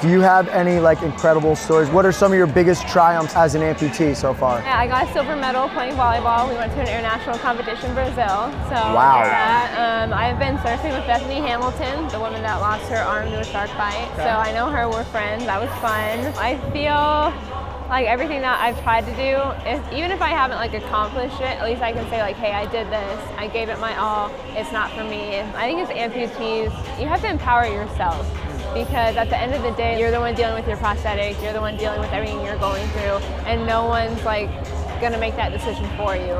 Do you have any like incredible stories? What are some of your biggest triumphs as an amputee so far? Yeah, I got a silver medal playing volleyball. We went to an international competition in Brazil. So wow. That. Um, I've been surfing with Bethany Hamilton, the woman that lost her arm to a shark bite. Okay. So I know her. We're friends. That was fun. I feel like everything that I've tried to do, if, even if I haven't like accomplished it, at least I can say like, hey, I did this, I gave it my all, it's not for me. I think as amputees, you have to empower yourself because at the end of the day, you're the one dealing with your prosthetic, you're the one dealing with everything you're going through, and no one's like gonna make that decision for you.